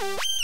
Woo!